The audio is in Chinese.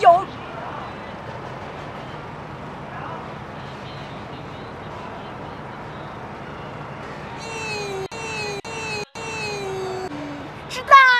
有。知道。